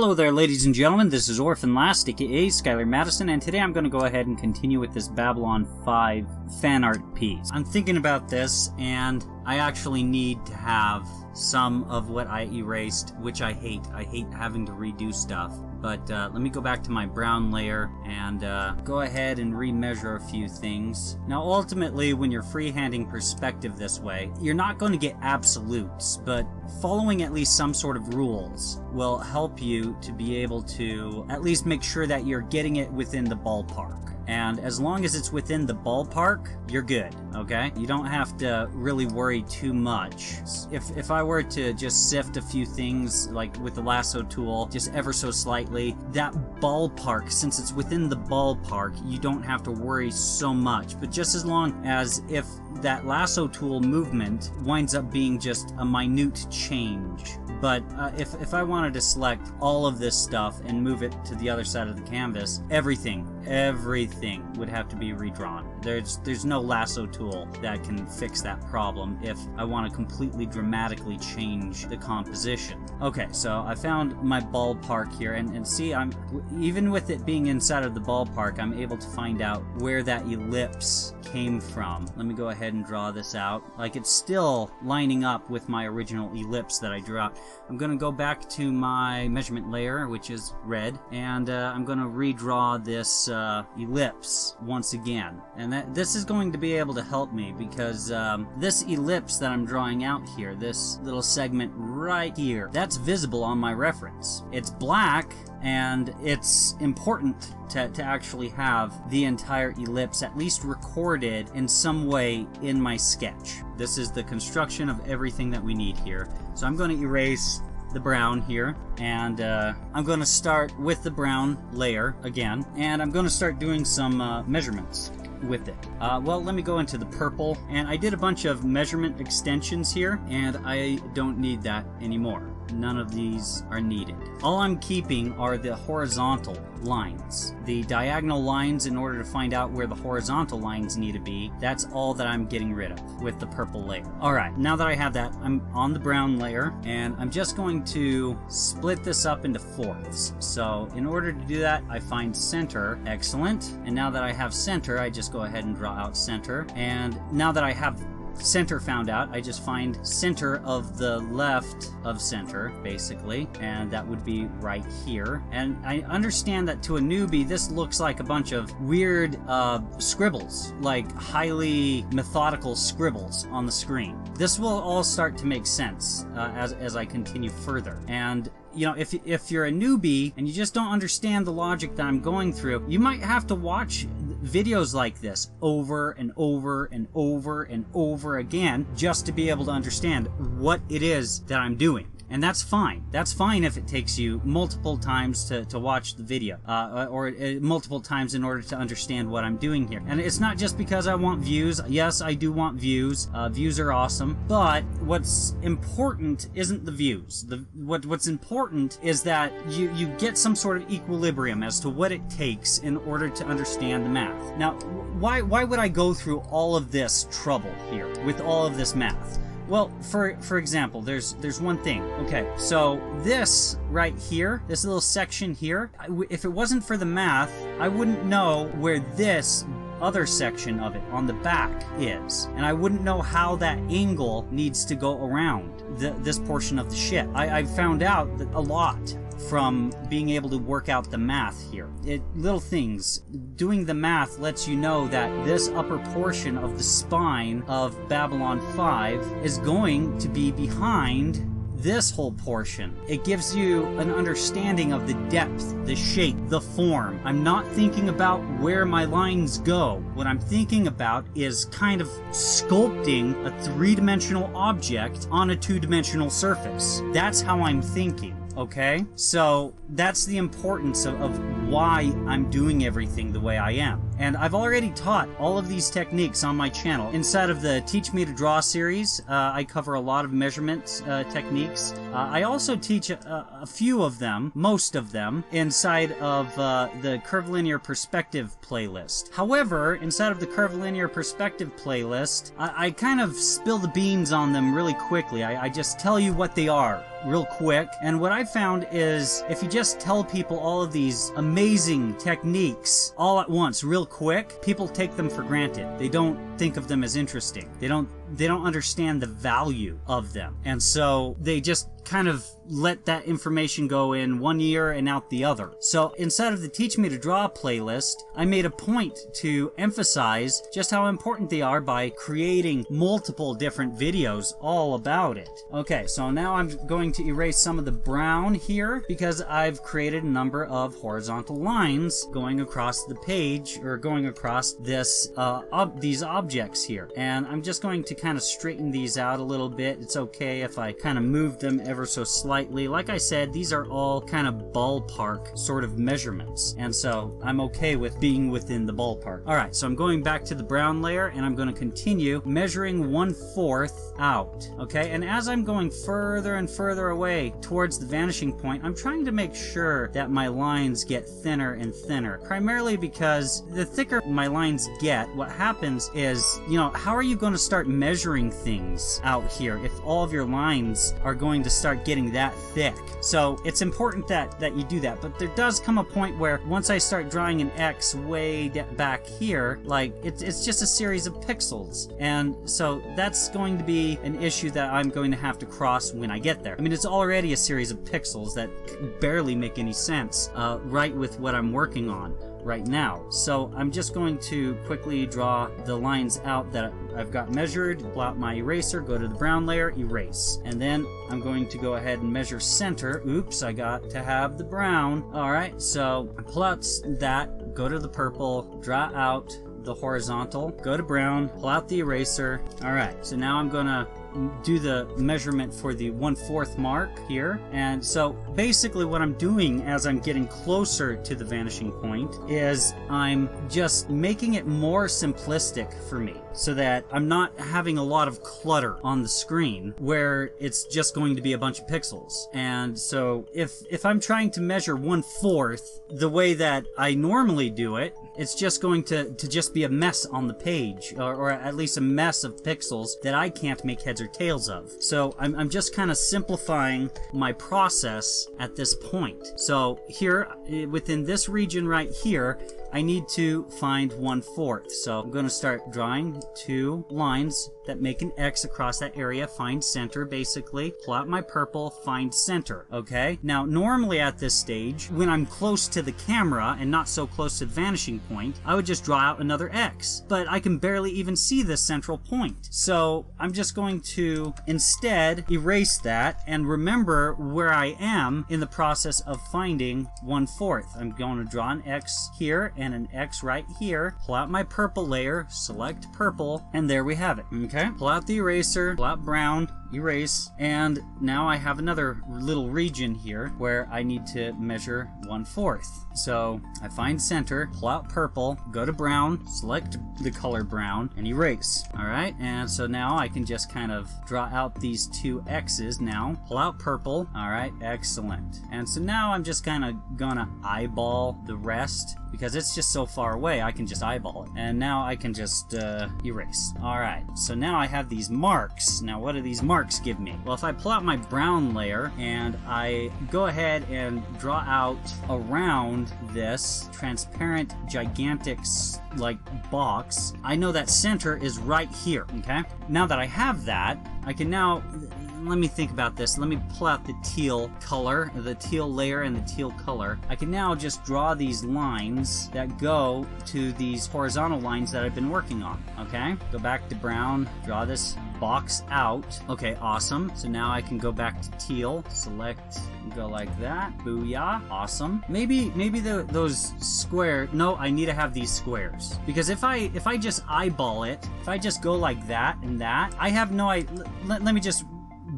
Hello there, ladies and gentlemen. This is Orphanlast, aka Skylar Madison, and today I'm going to go ahead and continue with this Babylon 5 fan art piece. I'm thinking about this, and I actually need to have some of what I erased, which I hate. I hate having to redo stuff. But uh, let me go back to my brown layer and uh, go ahead and remeasure a few things. Now, ultimately, when you're freehanding perspective this way, you're not going to get absolutes, but following at least some sort of rules will help you to be able to at least make sure that you're getting it within the ballpark and as long as it's within the ballpark, you're good, okay? You don't have to really worry too much. If, if I were to just sift a few things, like with the lasso tool, just ever so slightly, that ballpark, since it's within the ballpark, you don't have to worry so much. But just as long as if that lasso tool movement winds up being just a minute change. But uh, if, if I wanted to select all of this stuff and move it to the other side of the canvas, everything, everything would have to be redrawn. There's there's no lasso tool that can fix that problem if I want to completely dramatically change the composition. Okay, so I found my ballpark here, and, and see, I'm even with it being inside of the ballpark, I'm able to find out where that ellipse came from. Let me go ahead and draw this out. Like it's still lining up with my original ellipse that I drew out. I'm going to go back to my measurement layer, which is red, and uh, I'm going to redraw this uh, ellipse once again. And that, this is going to be able to help me because um, this ellipse that I'm drawing out here, this little segment right here, that's visible on my reference. It's black, and it's important to, to actually have the entire ellipse at least recorded in some way in my sketch. This is the construction of everything that we need here. So I'm going to erase the brown here and uh, I'm going to start with the brown layer again and I'm going to start doing some uh, measurements with it. Uh, well, let me go into the purple and I did a bunch of measurement extensions here and I don't need that anymore none of these are needed. All I'm keeping are the horizontal lines. The diagonal lines, in order to find out where the horizontal lines need to be, that's all that I'm getting rid of with the purple layer. Alright, now that I have that, I'm on the brown layer, and I'm just going to split this up into fourths. So in order to do that, I find center, excellent, and now that I have center, I just go ahead and draw out center, and now that I have center found out, I just find center of the left of center, basically, and that would be right here. And I understand that to a newbie, this looks like a bunch of weird uh, scribbles, like highly methodical scribbles on the screen. This will all start to make sense uh, as, as I continue further. And you know, if, if you're a newbie and you just don't understand the logic that I'm going through, you might have to watch videos like this over and over and over and over again just to be able to understand what it is that I'm doing and that's fine. That's fine if it takes you multiple times to, to watch the video, uh, or uh, multiple times in order to understand what I'm doing here. And it's not just because I want views. Yes, I do want views. Uh, views are awesome, but what's important isn't the views. The what what's important is that you you get some sort of equilibrium as to what it takes in order to understand the math. Now, why why would I go through all of this trouble here with all of this math? Well, for for example, there's there's one thing. Okay, so this right here, this little section here, if it wasn't for the math, I wouldn't know where this other section of it on the back is. And I wouldn't know how that angle needs to go around the, this portion of the ship. I, I found out a lot from being able to work out the math here. It, little things. Doing the math lets you know that this upper portion of the spine of Babylon 5 is going to be behind this whole portion. It gives you an understanding of the depth, the shape, the form. I'm not thinking about where my lines go. What I'm thinking about is kind of sculpting a three-dimensional object on a two-dimensional surface. That's how I'm thinking okay? So that's the importance of, of why I'm doing everything the way I am. And I've already taught all of these techniques on my channel. Inside of the Teach Me to Draw series, uh, I cover a lot of measurement uh, techniques. Uh, I also teach a, a, few of them, most of them, inside of uh, the Curvilinear Perspective playlist. However, inside of the Curvilinear Perspective playlist, I, I kind of spill the beans on them really quickly. I, I just tell you what they are real quick. And what I found is if you just tell people all of these amazing techniques all at once, real quick, people take them for granted. They don't think of them as interesting. They don't they don't understand the value of them. And so they just kind of let that information go in one ear and out the other. So inside of the Teach Me to Draw playlist, I made a point to emphasize just how important they are by creating multiple different videos all about it. Okay, so now I'm going to erase some of the brown here because I've created a number of horizontal lines going across the page or going across this uh, ob these objects here. And I'm just going to kind of straighten these out a little bit. It's okay if I kind of move them ever so slightly. Like I said, these are all kind of ballpark sort of measurements. And so I'm okay with being within the ballpark. All right, so I'm going back to the brown layer and I'm going to continue measuring one fourth out. Okay, and as I'm going further and further away towards the vanishing point, I'm trying to make sure that my lines get thinner and thinner. Primarily because the thicker my lines get, what happens is, you know, how are you going to start measuring things out here if all of your lines are going to start getting that thick? So it's important that, that you do that. But there does come a point where once I start drawing an X way back here, like it's, it's just a series of pixels. And so that's going to be an issue that I'm going to have to cross when I get there. I mean, it's already a series of pixels that barely make any sense uh, right with what I'm working on right now. So I'm just going to quickly draw the lines out that I've got measured, out my eraser, go to the brown layer, erase. And then I'm going to go ahead and measure center. Oops, I got to have the brown. All right, so out that, go to the purple, draw out the horizontal, go to brown, pull out the eraser. All right, so now I'm gonna do the measurement for the one-fourth mark here. And so basically what I'm doing as I'm getting closer to the vanishing point is I'm just making it more simplistic for me so that I'm not having a lot of clutter on the screen where it's just going to be a bunch of pixels. And so if, if I'm trying to measure one-fourth the way that I normally do it, it's just going to, to just be a mess on the page, or, or at least a mess of pixels that I can't make heads or tails of. So I'm, I'm just kind of simplifying my process at this point. So here, eh, within this region right here, I need to find one fourth. So I'm going to start drawing two lines that make an X across that area, find center basically, pull out my purple, find center, okay? Now normally at this stage, when I'm close to the camera and not so close to the vanishing point, I would just draw out another X, but I can barely even see the central point. So I'm just going to instead erase that and remember where I am in the process of finding one fourth. I'm going to draw an X here and an X right here, pull out my purple layer, select purple, and there we have it, okay? Pull out the eraser, pull out brown, erase, and now I have another little region here where I need to measure one fourth. So I find center, pull out purple, go to brown, select the color brown, and erase. Alright, and so now I can just kind of draw out these two X's now, pull out purple, alright, excellent. And so now I'm just kind of gonna eyeball the rest because it's just so far away I can just eyeball it. And now I can just uh, erase. Alright, so now I have these marks. Now what are these marks give me? Well, if I pull out my brown layer and I go ahead and draw out around this transparent, gigantic, like, box, I know that center is right here, okay? Now that I have that, I can now let me think about this. Let me pull out the teal color, the teal layer and the teal color. I can now just draw these lines that go to these horizontal lines that I've been working on, okay? Go back to brown, draw this box out. Okay, awesome. So now I can go back to teal, select, go like that. Booyah, awesome. Maybe, maybe the, those square, no, I need to have these squares. Because if I, if I just eyeball it, if I just go like that and that, I have no, I, let, let me just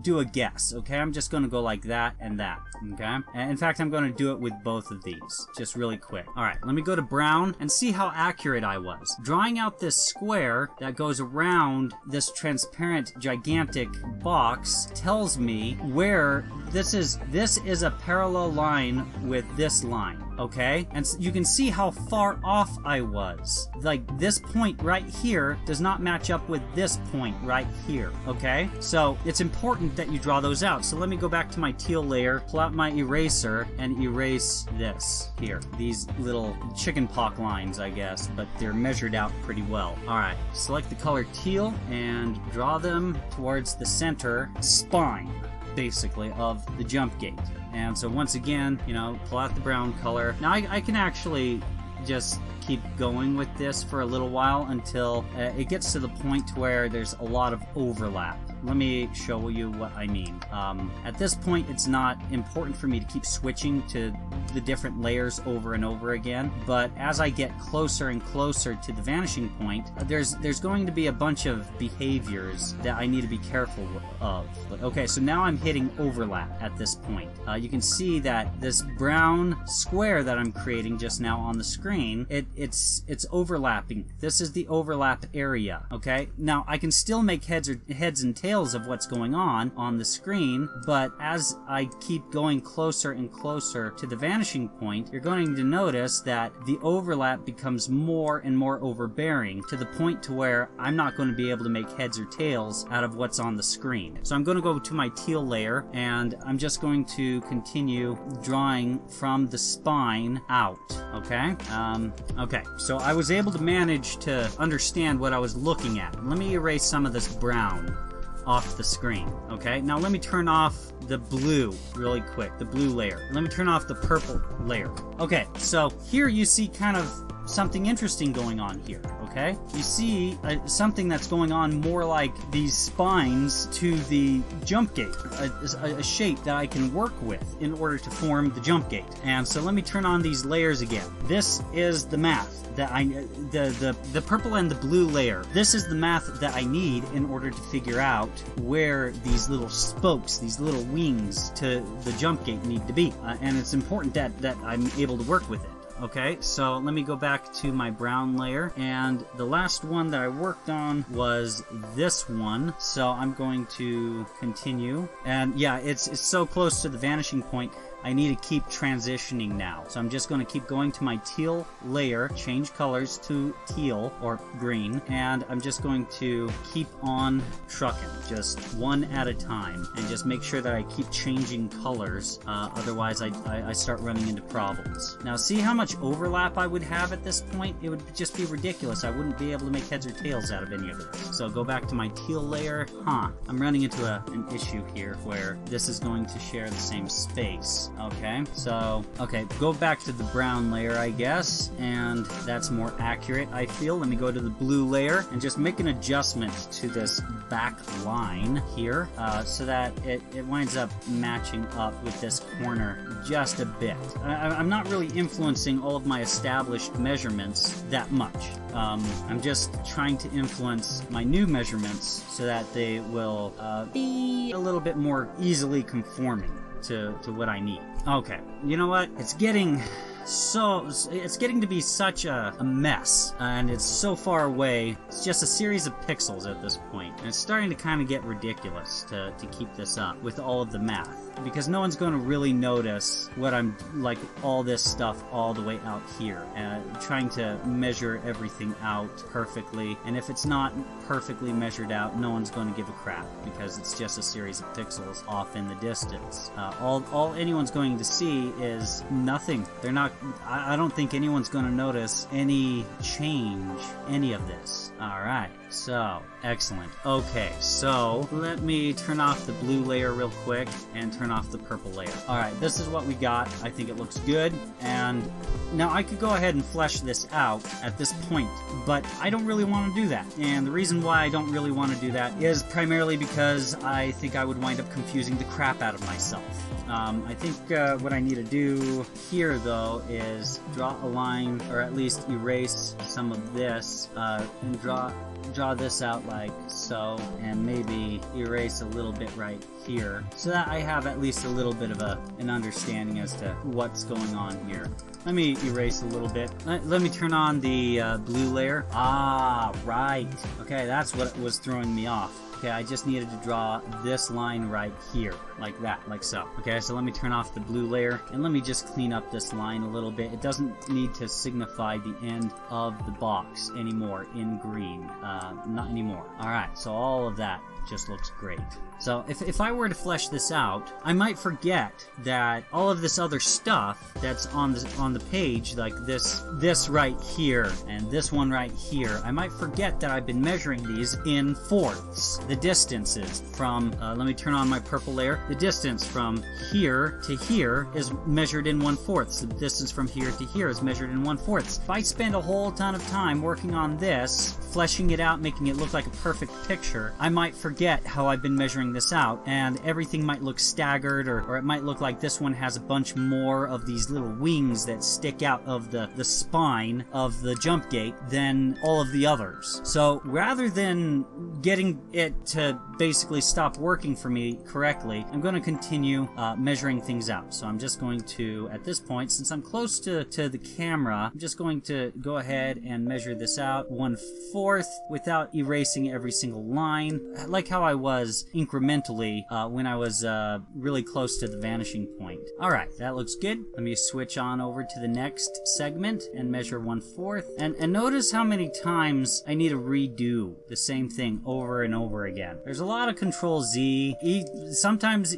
do a guess, okay? I'm just gonna go like that and that, okay? And in fact, I'm gonna do it with both of these, just really quick. All right, let me go to brown and see how accurate I was. Drawing out this square that goes around this transparent, gigantic box tells me where this is. This is a parallel line with this line okay? And you can see how far off I was. Like, this point right here does not match up with this point right here, okay? So, it's important that you draw those out. So let me go back to my teal layer, pull out my eraser, and erase this here. These little chicken pock lines, I guess, but they're measured out pretty well. Alright, select the color teal and draw them towards the center spine basically, of the jump gate. And so once again, you know, pull out the brown color. Now I, I can actually just keep going with this for a little while until uh, it gets to the point where there's a lot of overlap let me show you what I mean. Um, at this point, it's not important for me to keep switching to the different layers over and over again, but as I get closer and closer to the vanishing point, there's there's going to be a bunch of behaviors that I need to be careful of. But, okay, so now I'm hitting overlap at this point. Uh, you can see that this brown square that I'm creating just now on the screen, it, it's it's overlapping. This is the overlap area, okay? Now, I can still make heads or heads and tails details of what's going on on the screen, but as I keep going closer and closer to the vanishing point, you're going to notice that the overlap becomes more and more overbearing to the point to where I'm not going to be able to make heads or tails out of what's on the screen. So I'm going to go to my teal layer and I'm just going to continue drawing from the spine out, okay? Um, okay, so I was able to manage to understand what I was looking at. Let me erase some of this brown off the screen, okay? Now let me turn off the blue really quick, the blue layer. Let me turn off the purple layer. Okay, so here you see kind of something interesting going on here, okay? You see uh, something that's going on more like these spines to the jump gate, a, a, a, shape that I can work with in order to form the jump gate. And so let me turn on these layers again. This is the math that I the the the purple and the blue layer. This is the math that I need in order to figure out where these little spokes, these little wings to the jump gate need to be. Uh, and it's important that that I'm able to work with it. Okay, so let me go back to my brown layer. And the last one that I worked on was this one. So I'm going to continue. And yeah, it's, it's so close to the vanishing point. I need to keep transitioning now. So I'm just going to keep going to my teal layer, change colors to teal or green, and I'm just going to keep on trucking, just one at a time, and just make sure that I keep changing colors, uh, otherwise I, I, I start running into problems. Now see how much overlap I would have at this point? It would just be ridiculous. I wouldn't be able to make heads or tails out of any of this. So go back to my teal layer. Huh, I'm running into a, an issue here where this is going to share the same space. Okay, so, okay, go back to the brown layer, I guess, and that's more accurate, I feel. Let me go to the blue layer and just make an adjustment to this back line here uh, so that it, it winds up matching up with this corner just a bit. I, I'm not really influencing all of my established measurements that much. Um, I'm just trying to influence my new measurements so that they will uh, be a little bit more easily conforming to, to what I need. Okay, you know what? It's getting so it's getting to be such a, a, mess and it's so far away. It's just a series of pixels at this point and it's starting to kind of get ridiculous to, to keep this up with all of the math because no one's going to really notice what I'm like all this stuff all the way out here uh, trying to measure everything out perfectly and if it's not perfectly measured out no one's going to give a crap because it's just a series of pixels off in the distance. Uh, all, all anyone's going to see is nothing. They're not I, don't think anyone's going to notice any change any of this. All right so, excellent. Okay, so let me turn off the blue layer real quick and turn off the purple layer. Alright, this is what we got. I think it looks good. And now I could go ahead and flesh this out at this point, but I don't really want to do that. And the reason why I don't really want to do that is primarily because I think I would wind up confusing the crap out of myself. Um, I think uh, what I need to do here, though, is draw a line, or at least erase some of this, uh, and draw draw this out like so, and maybe erase a little bit right here, so that I have at least a little bit of a an understanding as to what's going on here. Let me erase a little bit. Let, let me turn on the uh, blue layer. Ah, right. Okay, that's what was throwing me off. Okay, I just needed to draw this line right here, like that, like so. Okay, so let me turn off the blue layer, and let me just clean up this line a little bit. It doesn't need to signify the end of the box anymore in green. Uh, not anymore. Alright, so all of that just looks great. So if, if I were to flesh this out, I might forget that all of this other stuff that's on the on the page, like this this right here and this one right here, I might forget that I've been measuring these in fourths. The distances from uh, let me turn on my purple layer. The distance from here to here is measured in one fourths. The distance from here to here is measured in one fourths. If I spend a whole ton of time working on this, fleshing it out, making it look like a perfect picture, I might forget how I've been measuring this out, and everything might look staggered, or, or it might look like this one has a bunch more of these little wings that stick out of the, the spine of the jump gate than all of the others. So rather than getting it to basically stop working for me correctly, I'm going to continue uh, measuring things out. So I'm just going to, at this point, since I'm close to, to the camera, I'm just going to go ahead and measure this out one fourth without erasing every single line, like how I was incrementally uh, when I was uh, really close to the vanishing point. Alright, that looks good. Let me switch on over to the next segment and measure one fourth. And, and notice how many times I need to redo the same thing over and over again. There's a lot of Control Z. E sometimes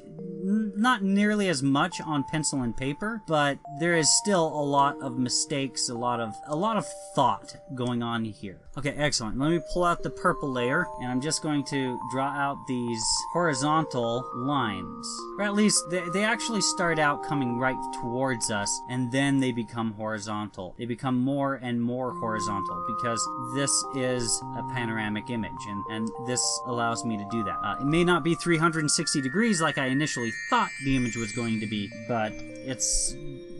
not nearly as much on pencil and paper, but there is still a lot of mistakes, a lot of a lot of thought going on here. Okay, excellent. Let me pull out the purple layer, and I'm just going to draw out these horizontal lines. Or at least, they, they actually start out coming right towards us, and then they become horizontal. They become more and more horizontal, because this is a panoramic image, and, and this allows me to do that. Uh, it may not be 360 degrees like I initially thought the image was going to be, but it's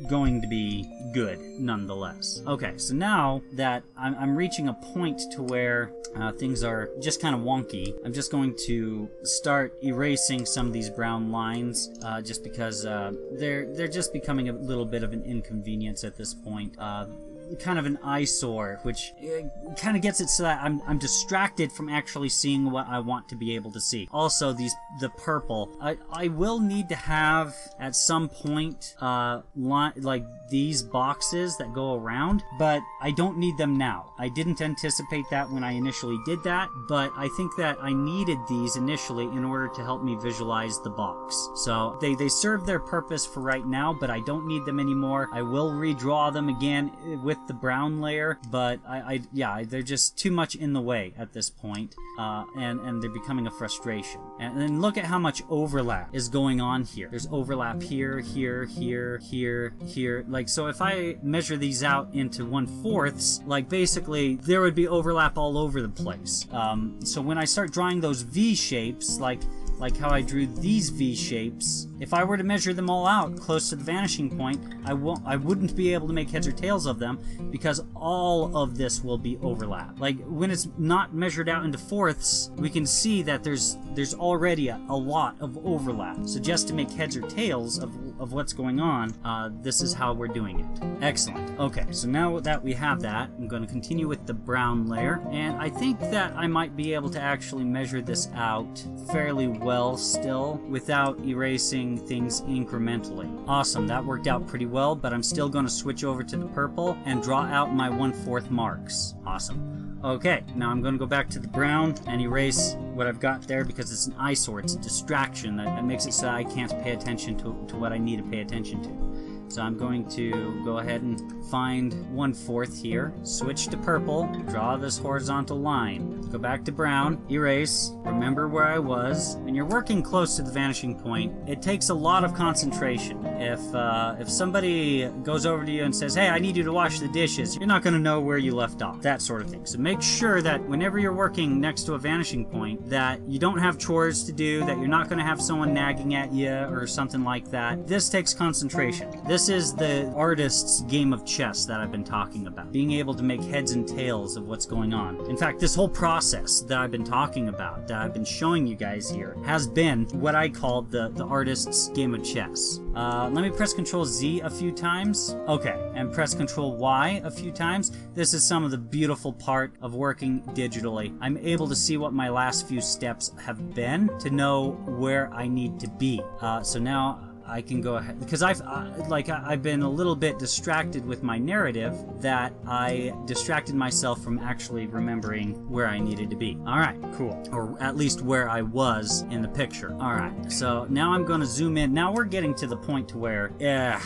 going to be good nonetheless. Okay, so now that I'm, I'm reaching a point to where uh, things are just kind of wonky, I'm just going to start erasing some of these brown lines, uh, just because uh, they're they're just becoming a little bit of an inconvenience at this point. Uh, kind of an eyesore, which uh, kind of gets it so that I'm, I'm distracted from actually seeing what I want to be able to see. Also, these the purple. I, I will need to have at some point uh, li- like these boxes that go around, but I don't need them now. I didn't anticipate that when I initially did that, but I think that I needed these initially in order to help me visualize the box. So they, they serve their purpose for right now, but I don't need them anymore. I will redraw them again with the brown layer, but I, I yeah, they're just too much in the way at this point, uh, and and they're becoming a frustration. And then look at how much overlap is going on here. There's overlap here, here, here, here, here. Like so, if I measure these out into one fourths, like basically there would be overlap all over the place. Um, so when I start drawing those V shapes, like like how I drew these V shapes, if I were to measure them all out close to the vanishing point, I won't I wouldn't be able to make heads or tails of them because all of this will be overlap. Like when it's not measured out into fourths, we can see that there's there's already a, a lot of overlap. So just to make heads or tails of, of what's going on, uh, this is how we're doing it. Excellent. Okay, so now that we have that, I'm going to continue with the brown layer, and I think that I might be able to actually measure this out fairly well still without erasing things incrementally. Awesome, that worked out pretty well, but I'm still going to switch over to the purple and draw out my 1 4th marks. Awesome. Okay, now I'm going to go back to the brown and erase what I've got there because it's an eyesore, it's a distraction that, that makes it so I can't pay attention to, to what I need to pay attention to. So I'm going to go ahead and find one fourth here, switch to purple, draw this horizontal line, go back to brown, erase, remember where I was, and you're working close to the vanishing point. It takes a lot of concentration. If uh, if somebody goes over to you and says, hey, I need you to wash the dishes, you're not going to know where you left off, that sort of thing. So make sure that whenever you're working next to a vanishing point, that you don't have chores to do, that you're not going to have someone nagging at you or something like that. This takes concentration. This this is the artist's game of chess that I've been talking about. Being able to make heads and tails of what's going on. In fact, this whole process that I've been talking about, that I've been showing you guys here, has been what I call the, the artist's game of chess. Uh, let me press Control Z a few times. Okay, and press Control Y a few times. This is some of the beautiful part of working digitally. I'm able to see what my last few steps have been to know where I need to be. Uh, so now I can go ahead because I've uh, like I've been a little bit distracted with my narrative that I distracted myself from actually remembering where I needed to be. All right, cool, or at least where I was in the picture. All right, so now I'm going to zoom in. Now we're getting to the point to where, yeah,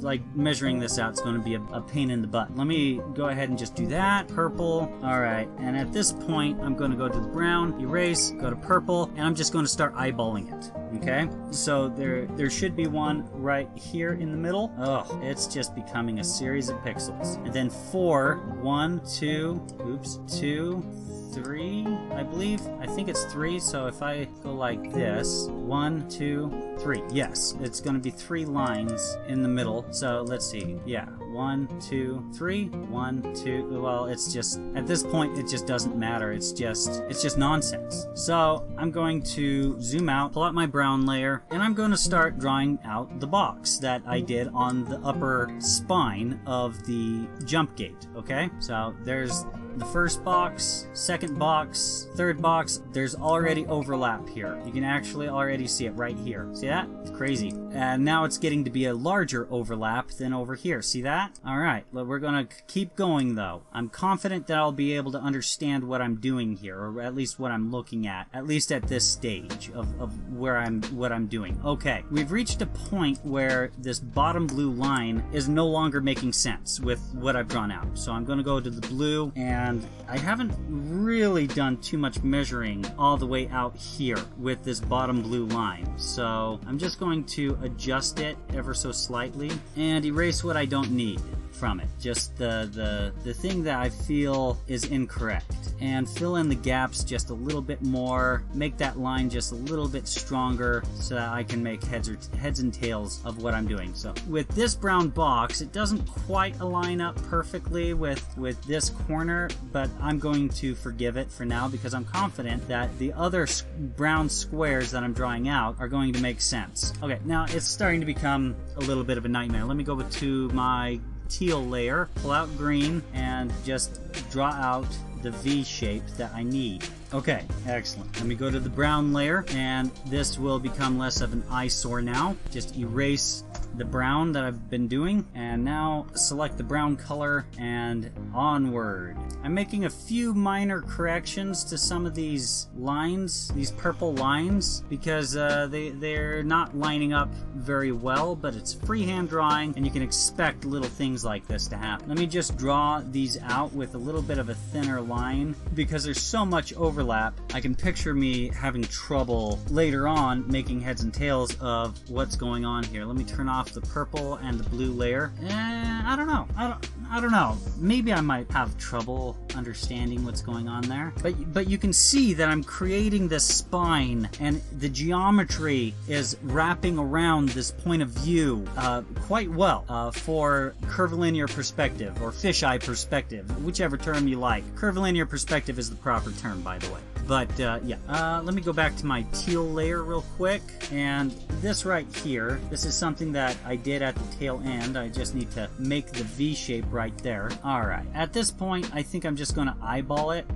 like measuring this out is going to be a, a pain in the butt. Let me go ahead and just do that. Purple. All right, and at this point I'm going to go to the brown, erase, go to purple, and I'm just going to start eyeballing it. Okay, so there there should be one right here in the middle. Oh, it's just becoming a series of pixels. And then four, one, two, oops, two, three, I believe. I think it's three, so if I go like this, one, two, three. Yes, it's to be three lines in the middle. So let's see. Yeah, one, two, three, one, two. Well, it's just, at this point, it just doesn't matter. It's just, it's just nonsense. So I'm going to zoom out, pull out my brown layer, and I'm going to start drawing out the box that I did on the upper spine of the jump gate. Okay, so there's the first box, second box, third box, there's already overlap here. You can actually already see it right here. See that? It's crazy. And now it's getting to be a larger overlap than over here. See that? Alright, we're gonna keep going though. I'm confident that I'll be able to understand what I'm doing here, or at least what I'm looking at, at least at this stage of, of where I'm what I'm doing. Okay, we've reached a point where this bottom blue line is no longer making sense with what I've drawn out. So I'm gonna go to the blue and I haven't really done too much measuring all the way out here with this bottom blue line. So I'm just going to adjust it ever so slightly and erase what I don't need from it. Just the, the, the thing that I feel is incorrect. And fill in the gaps just a little bit more, make that line just a little bit stronger so that I can make heads, or heads and tails of what I'm doing. So with this brown box, it doesn't quite align up perfectly with, with this corner, but I'm going to forgive it for now because I'm confident that the other brown squares that I'm drawing out are going to make sense. Okay, now it's starting to become a little bit of a nightmare. Let me go to my teal layer, pull out green, and just draw out the V shape that I need. Okay, excellent. Let me go to the brown layer, and this will become less of an eyesore now. Just erase the brown that I've been doing, and now select the brown color and onward. I'm making a few minor corrections to some of these lines, these purple lines, because uh, they, they're not lining up very well, but it's freehand drawing, and you can expect little things like this to happen. Let me just draw these out with a little bit of a thinner line, because there's so much overlap, I can picture me having trouble later on making heads and tails of what's going on here. Let me turn off the purple and the blue layer. Eh, I don't know. I don't. I don't know. Maybe I might have trouble understanding what's going on there. But but you can see that I'm creating this spine, and the geometry is wrapping around this point of view uh, quite well uh, for curvilinear perspective or fisheye perspective, whichever term you like. Curvilinear perspective is the proper term, by the way. But uh, yeah, uh, let me go back to my teal layer real quick. And this right here, this is something that I did at the tail end. I just need to make the V shape right there. All right, at this point, I think I'm just to eyeball it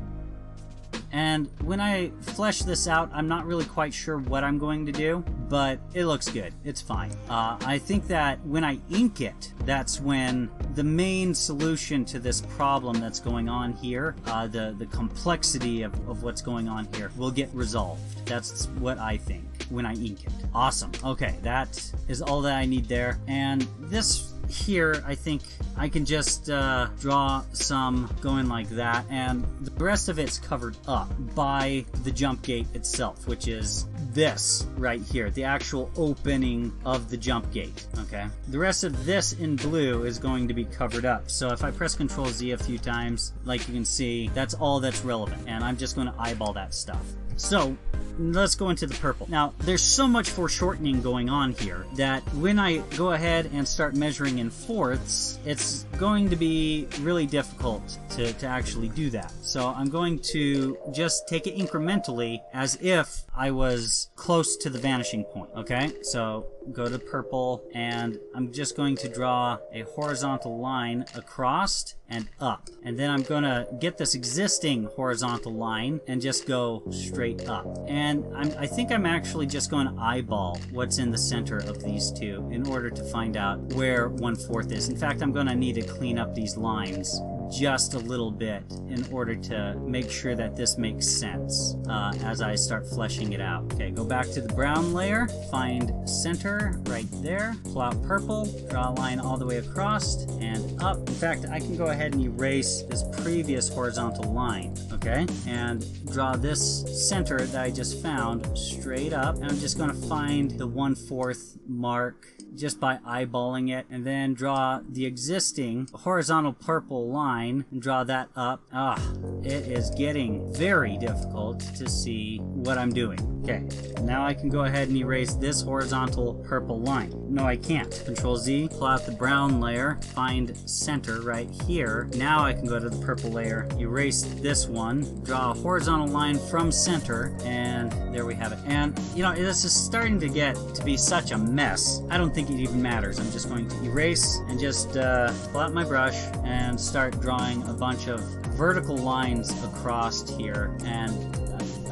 and when I flesh this out, I'm not really quite sure what I'm going to do, but it looks good. It's fine. Uh, I think that when I ink it, that's when the main solution to this problem that's going on here, uh, the, the complexity of, of what's going on here, will get resolved. That's what I think when I ink it. Awesome. Okay, that is all that I need there. And this here, I think I can just uh, draw some going like that, and the rest of it's covered up by the jump gate itself, which is this right here, the actual opening of the jump gate, okay? The rest of this in blue is going to be covered up, so if I press Control Z a few times, like you can see, that's all that's relevant, and I'm just going to eyeball that stuff. So let's go into the purple. Now, there's so much foreshortening going on here that when I go ahead and start measuring in fourths, it's going to be really difficult to, to actually do that. So I'm going to just take it incrementally as if I was close to the vanishing point, okay? So go to purple and I'm just going to draw a horizontal line across and up. And then I'm going to get this existing horizontal line and just go straight up. And I'm, I think I'm actually just going to eyeball what's in the center of these two in order to find out where one fourth is. In fact, I'm going to need to clean up these lines just a little bit in order to make sure that this makes sense uh, as I start fleshing it out. Okay, go back to the brown layer, find center right there, plot purple, draw a line all the way across and up. In fact, I can go ahead and erase this previous horizontal line, okay? And draw this center that I just found straight up. And I'm just gonna find the 1 4th mark just by eyeballing it and then draw the existing horizontal purple line and draw that up. Ah, it is getting very difficult to see what I'm doing. Okay, now I can go ahead and erase this horizontal purple line. No, I can't. Control Z, pull out the brown layer, find center right here. Now I can go to the purple layer, erase this one, draw a horizontal line from center, and there we have it. And, you know, this is starting to get to be such a mess. I don't think it even matters. I'm just going to erase and just uh, pull out my brush and start drawing a bunch of vertical lines across here and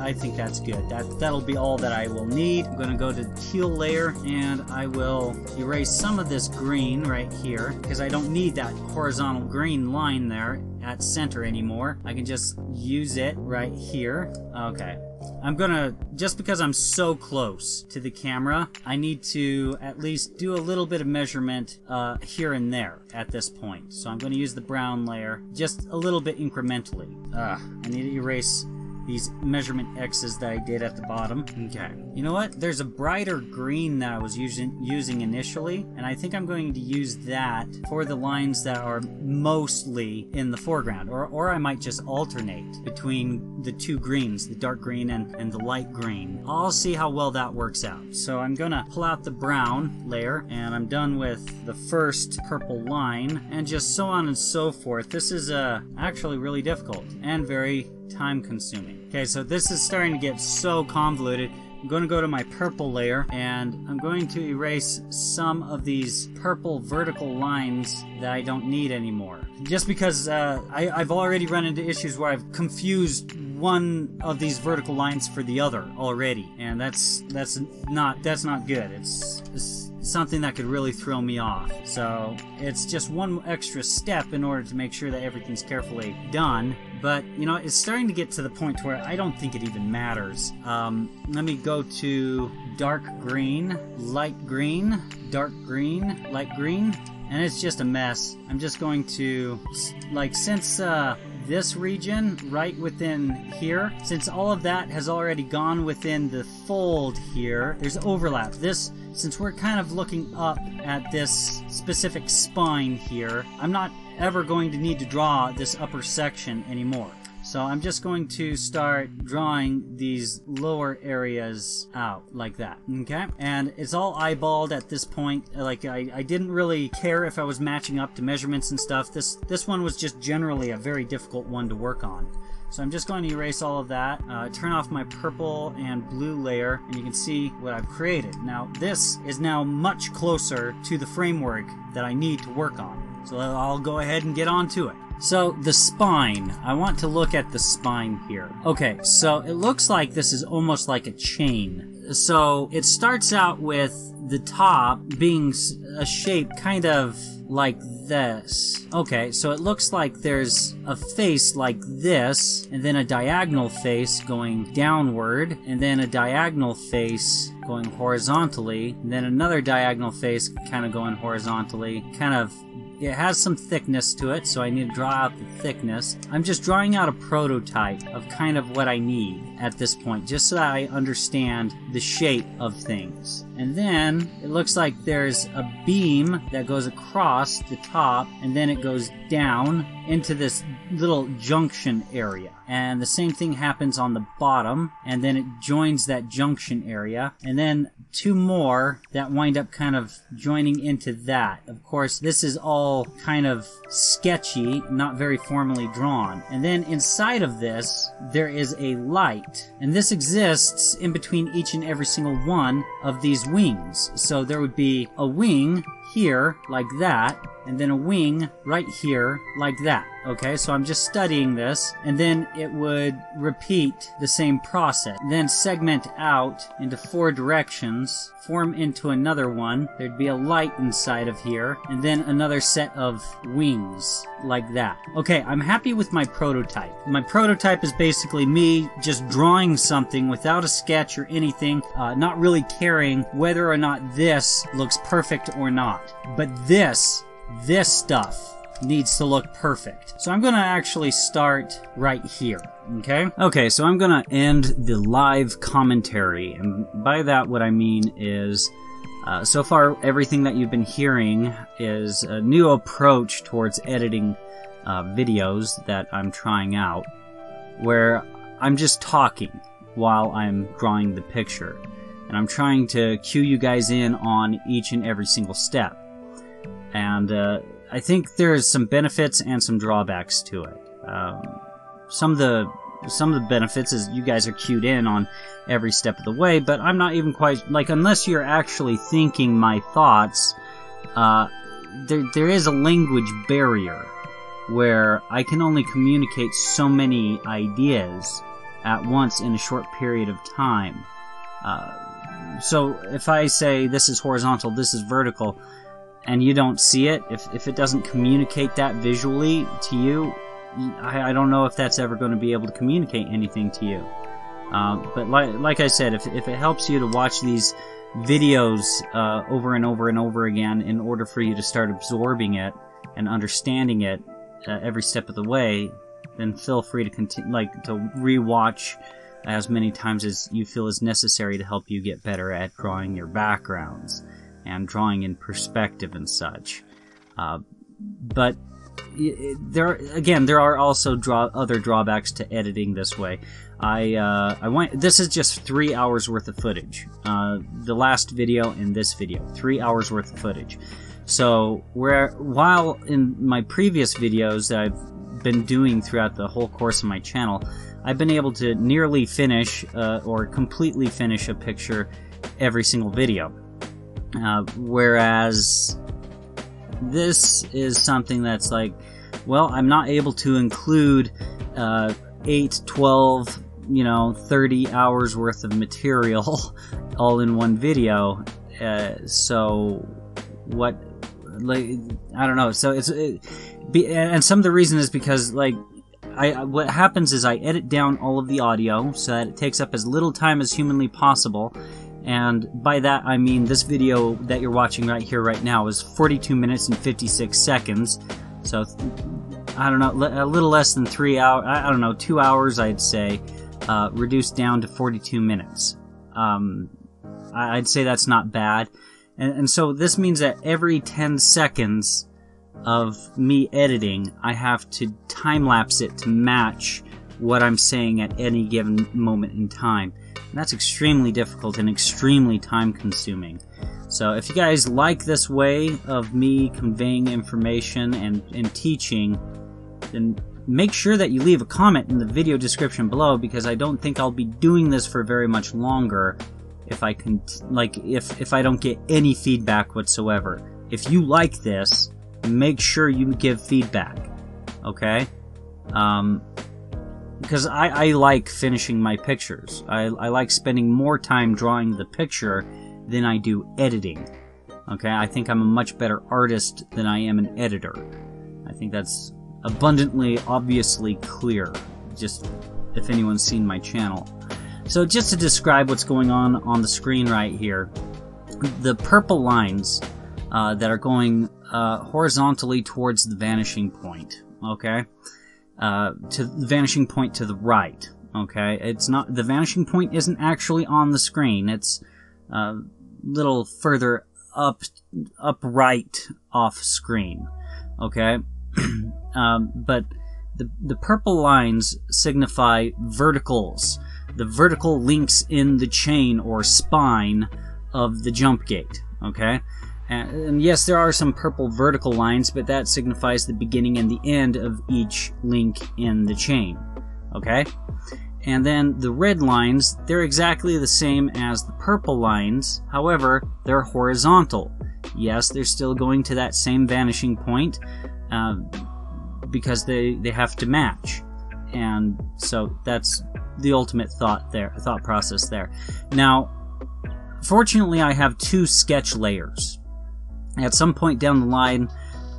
I think that's good. That, that'll be all that I will need. I'm gonna go to the teal layer and I will erase some of this green right here because I don't need that horizontal green line there at center anymore. I can just use it right here. Okay. I'm gonna, just because I'm so close to the camera, I need to at least do a little bit of measurement uh, here and there at this point. So I'm gonna use the brown layer just a little bit incrementally. Ah, I need to erase these measurement X's that I did at the bottom. Okay. You know what? There's a brighter green that I was using, using initially, and I think I'm going to use that for the lines that are mostly in the foreground, or, or I might just alternate between the two greens, the dark green and, and the light green. I'll see how well that works out. So I'm gonna pull out the brown layer, and I'm done with the first purple line, and just so on and so forth. This is uh, actually really difficult and very time consuming. Okay, so this is starting to get so convoluted. I'm going to go to my purple layer and I'm going to erase some of these purple vertical lines that I don't need anymore. Just because uh, I, I've already run into issues where I've confused one of these vertical lines for the other already, and that's that's not that's not good. It's, it's something that could really throw me off. So it's just one extra step in order to make sure that everything's carefully done. But you know, it's starting to get to the point where I don't think it even matters. Um, let me go to dark green, light green, dark green, light green, and it's just a mess. I'm just going to, like, since uh, this region right within here, since all of that has already gone within the fold here, there's overlap. This, since we're kind of looking up at this specific spine here, I'm not ever going to need to draw this upper section anymore. So I'm just going to start drawing these lower areas out like that, okay? And it's all eyeballed at this point. Like, I, I didn't really care if I was matching up to measurements and stuff. This, this one was just generally a very difficult one to work on. So I'm just going to erase all of that, uh, turn off my purple and blue layer, and you can see what I've created. Now, this is now much closer to the framework that I need to work on. So I'll go ahead and get on to it. So the spine, I want to look at the spine here. Okay, so it looks like this is almost like a chain. So it starts out with the top being a shape kind of like this. Okay, so it looks like there's a face like this, and then a diagonal face going downward, and then a diagonal face going horizontally, and then another diagonal face kind of going horizontally, kind of it has some thickness to it, so I need to draw out the thickness. I'm just drawing out a prototype of kind of what I need at this point, just so that I understand the shape of things. And then it looks like there's a beam that goes across the top, and then it goes down into this little junction area. and the same thing happens on the bottom, and then it joins that junction area, and then two more that wind up kind of joining into that. Of course, this is all kind of sketchy, not very formally drawn. And then inside of this, there is a light, and this exists in between each and every single one of these wings. So there would be a wing here, like that, and then a wing right here, like that. Okay, so I'm just studying this, and then it would repeat the same process. Then segment out into four directions, form into another one. There'd be a light inside of here, and then another set of wings, like that. Okay, I'm happy with my prototype. My prototype is basically me just drawing something without a sketch or anything, uh, not really caring whether or not this looks perfect or not. But this this stuff needs to look perfect. So I'm to actually start right here, okay? Okay, so I'm to end the live commentary, and by that what I mean is uh, so far everything that you've been hearing is a new approach towards editing uh, videos that I'm trying out, where I'm just talking while I'm drawing the picture, and I'm trying to cue you guys in on each and every single step and uh, I think there's some benefits and some drawbacks to it. Um, some of the some of the benefits is you guys are cued in on every step of the way, but I'm not even quite like unless you're actually thinking my thoughts. Uh, there there is a language barrier where I can only communicate so many ideas at once in a short period of time. Uh, so if I say this is horizontal, this is vertical, and you don't see it, if, if it doesn't communicate that visually to you, I, I don't know if that's ever going to be able to communicate anything to you. Um, but like, like I said, if, if it helps you to watch these videos uh, over and over and over again in order for you to start absorbing it and understanding it uh, every step of the way, then feel free to continue, like to rewatch as many times as you feel is necessary to help you get better at drawing your backgrounds and drawing in perspective and such. Uh, but there, again, there are also draw other drawbacks to editing this way. I uh, I went. This is just three hours worth of footage. Uh, the last video and this video, three hours worth of footage. So where while in my previous videos that I've been doing throughout the whole course of my channel, I've been able to nearly finish uh, or completely finish a picture every single video. Uh, whereas this is something that's like, well, I'm not able to include uh, 8, 12, you know, 30 hours worth of material all in one video. Uh, so, what, like, I don't know. So it's, it, be, and some of the reason is because, like, I, what happens is I edit down all of the audio so that it takes up as little time as humanly possible and by that I mean this video that you're watching right here, right now, is 42 minutes and 56 seconds. So, I don't know, a little less than three hours, I don't know, two hours, I'd say, uh, reduced down to 42 minutes. Um, I'd say that's not bad. And, and so this means that every 10 seconds of me editing, I have to time lapse it to match what I'm saying at any given moment in time. And that's extremely difficult and extremely time consuming. So if you guys like this way of me conveying information and, and teaching, then make sure that you leave a comment in the video description below because I don't think I'll be doing this for very much longer if I can like if if I don't get any feedback whatsoever. If you like this, make sure you give feedback. Okay? Um, because I, I like finishing my pictures. I, I like spending more time drawing the picture than I do editing. Okay, I think I'm a much better artist than I am an editor. I think that's abundantly, obviously clear, just if anyone's seen my channel. So just to describe what's going on on the screen right here, the purple lines uh, that are going uh, horizontally towards the vanishing point, okay? Uh, to the vanishing point to the right. Okay, it's not the vanishing point isn't actually on the screen. It's a uh, little further up, upright off screen. Okay, um, but the, the purple lines signify verticals, the vertical links in the chain or spine of the jump gate. Okay? And, yes, there are some purple vertical lines, but that signifies the beginning and the end of each link in the chain. Okay? And then the red lines, they're exactly the same as the purple lines, however, they're horizontal. Yes, they're still going to that same vanishing point uh, because they, they have to match. And so that's the ultimate thought there, thought process there. Now, fortunately, I have two sketch layers. At some point down the line,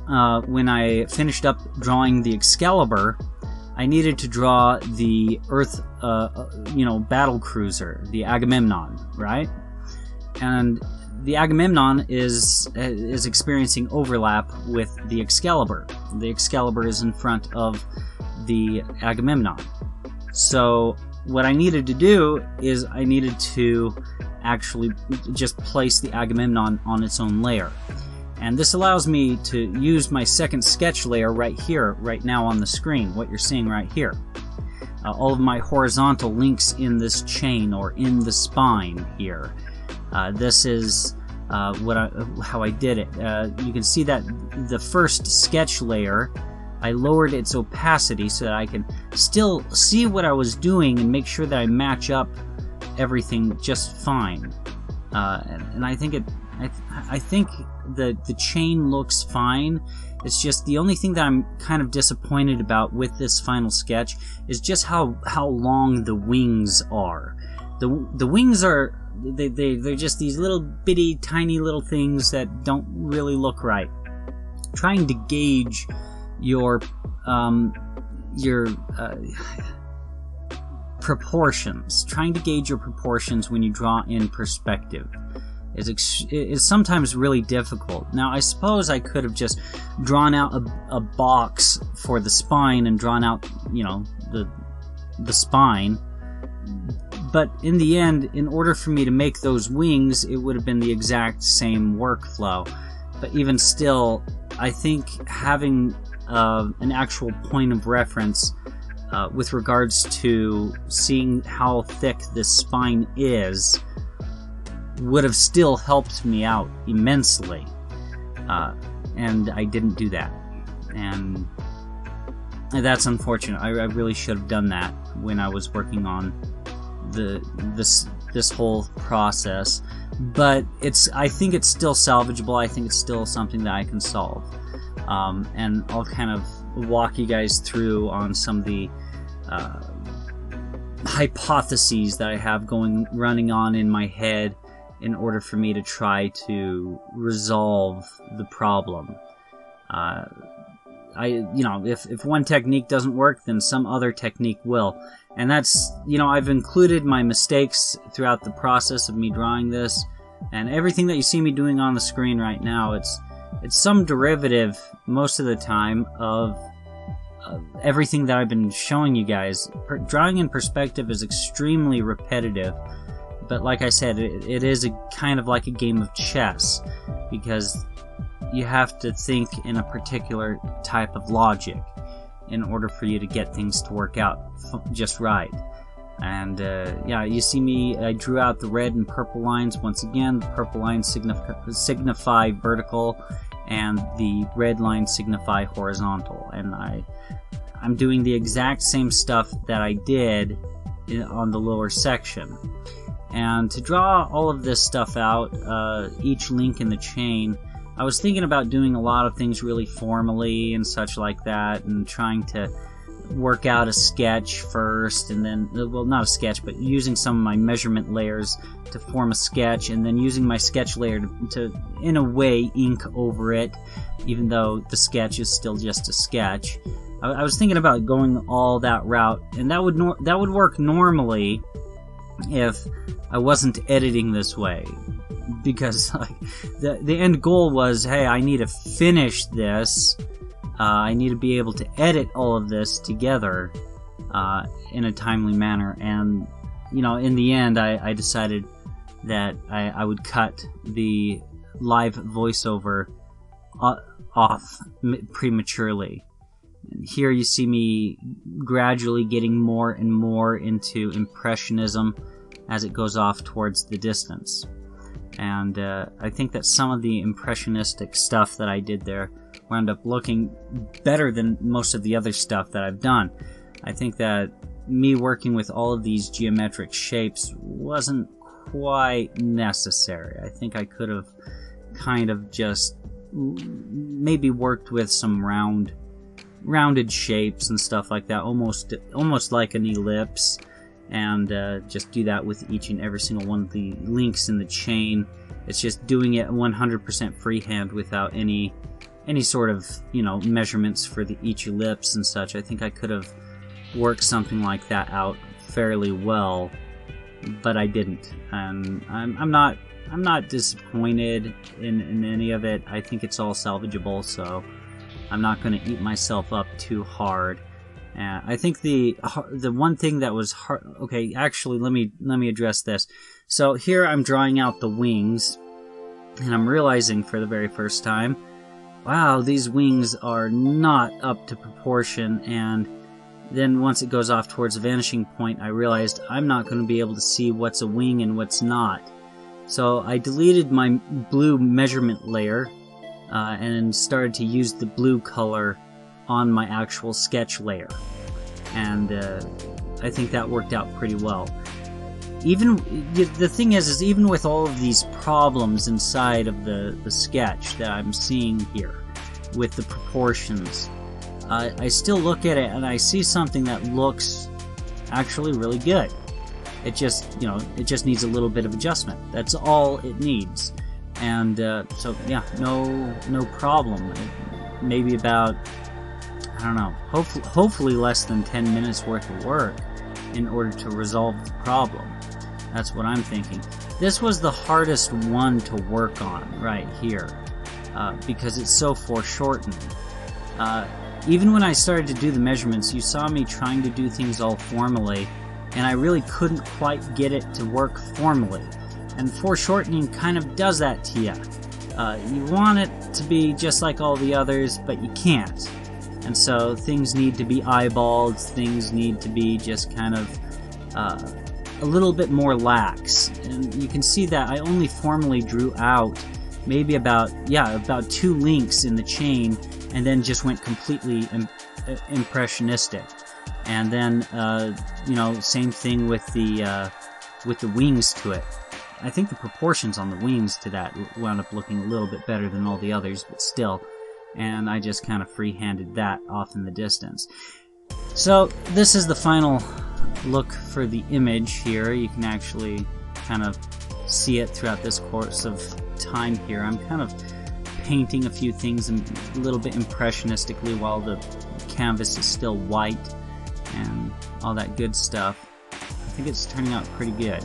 uh, when I finished up drawing the Excalibur, I needed to draw the Earth, uh, uh, you know, battle cruiser, the Agamemnon, right? And the Agamemnon is uh, is experiencing overlap with the Excalibur. The Excalibur is in front of the Agamemnon. So what I needed to do is I needed to actually just place the Agamemnon on its own layer. And this allows me to use my second sketch layer right here, right now on the screen, what you're seeing right here. Uh, all of my horizontal links in this chain or in the spine here. Uh, this is uh, what I, how I did it. Uh, you can see that the first sketch layer, I lowered its opacity so that I can still see what I was doing and make sure that I match up everything just fine. Uh, and, and I think it I, th- I think the the chain looks fine. It's just the only thing that I'm kind of disappointed about with this final sketch is just how how long the wings are. The the wings are they, they they're just these little bitty tiny little things that don't really look right. Trying to gauge your um your uh, proportions, trying to gauge your proportions when you draw in perspective is, ex- is sometimes really difficult. Now, I suppose I could have just drawn out a, a box for the spine and drawn out, you know, the the spine. But in the end, in order for me to make those wings, it would have been the exact same workflow. But even still, I think having uh, an actual point of reference uh, with regards to seeing how thick this spine is would have still helped me out immensely. Uh, and I didn't do that. And that's unfortunate. I, I, really should have done that when I was working on the this this whole process. But it's I think it's still salvageable. I think it's still something that I can solve. Um, and I'll kind of walk you guys through on some of the uh, hypotheses that I have going running on in my head in order for me to try to resolve the problem. Uh, I, you know, if, if one technique doesn't work, then some other technique will. And that's, you know, I've included my mistakes throughout the process of me drawing this, and everything that you see me doing on the screen right now, it's, it's some derivative most of the time of everything that I've been showing you guys. Per- drawing in perspective is extremely repetitive, but like I said, it, it is a kind of like a game of chess because you have to think in a particular type of logic in order for you to get things to work out just right. And uh, yeah, you see me, I drew out the red and purple lines once again. The purple lines signify, signify vertical, and the red lines signify horizontal. And I, I'm doing the exact same stuff that I did in, on the lower section. And to draw all of this stuff out, uh, each link in the chain, I was thinking about doing a lot of things really formally and such like that, and trying to work out a sketch first, and then, well, not a sketch, but using some of my measurement layers to form a sketch, and then using my sketch layer to, to in a way, ink over it, even though the sketch is still just a sketch. I, I was thinking about going all that route, and that would that would work normally if I wasn't editing this way. Because like, the the end goal was, hey, I need to finish this. Uh, I need to be able to edit all of this together uh, in a timely manner. And you know, in the end, I, I decided that I, I, would cut the live voiceover uh, off prematurely here you see me gradually getting more and more into Impressionism as it goes off towards the distance. And uh, I think that some of the impressionistic stuff that I did there wound up looking better than most of the other stuff that I've done. I think that me working with all of these geometric shapes wasn't quite necessary. I think I could have kind of just maybe worked with some round rounded shapes and stuff like that almost almost like an ellipse and uh, just do that with each and every single one of the links in the chain. It's just doing it 100% freehand without any any sort of you know measurements for the each ellipse and such. I think I could have worked something like that out fairly well, but I didn't, and I'm, I'm not I'm not disappointed in, in any of it. I think it's all salvageable, so I'm not going to eat myself up too hard. Uh, I think the the one thing that was hard. Okay, actually, let me let me address this. So here I'm drawing out the wings, and I'm realizing for the very first time, wow, these wings are not up to proportion. And then once it goes off towards the vanishing point, I realized I'm not going to be able to see what's a wing and what's not. So I deleted my blue measurement layer uh, and started to use the blue color on my actual sketch layer. And uh, I think that worked out pretty well. Even the thing is, is even with all of these problems inside of the, the sketch that I'm seeing here, with the proportions, uh, I still look at it and I see something that looks actually really good. It just, you know, it just needs a little bit of adjustment. That's all it needs. And uh, so, yeah, no, no problem. Maybe about I don't know, hopefully, hopefully less than 10 minutes worth of work in order to resolve the problem. That's what I'm thinking. This was the hardest one to work on right here uh, because it's so foreshortened. Uh, even when I started to do the measurements, you saw me trying to do things all formally, and I really couldn't quite get it to work formally. And foreshortening kind of does that to you. Uh, you want it to be just like all the others, but you can't. And so things need to be eyeballed, things need to be just kind of uh, a little bit more lax. And you can see that I only formally drew out maybe about, yeah, about two links in the chain and then just went completely Im- uh, impressionistic. And then, uh, you know, same thing with the, uh, with the wings to it. I think the proportions on the wings to that wound up looking a little bit better than all the others, but still, and I just kind of free-handed that off in the distance. So this is the final look for the image here. You can actually kind of see it throughout this course of time here. I'm kind of painting a few things a little bit impressionistically while the canvas is still white and all that good stuff. I think it's turning out pretty good.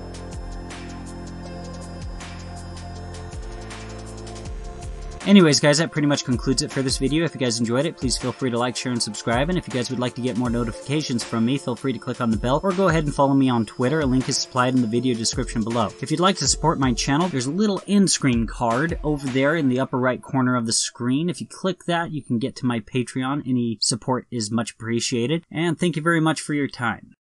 Anyways, guys, that pretty much concludes it for this video. If you guys enjoyed it, please feel free to like, share, and subscribe. And if you guys would like to get more notifications from me, feel free to click on the bell or go ahead and follow me on Twitter. A link is supplied in the video description below. If you'd like to support my channel, there's a little end screen card over there in the upper right corner of the screen. If you click that, you can get to my Patreon. Any support is much appreciated. And thank you very much for your time.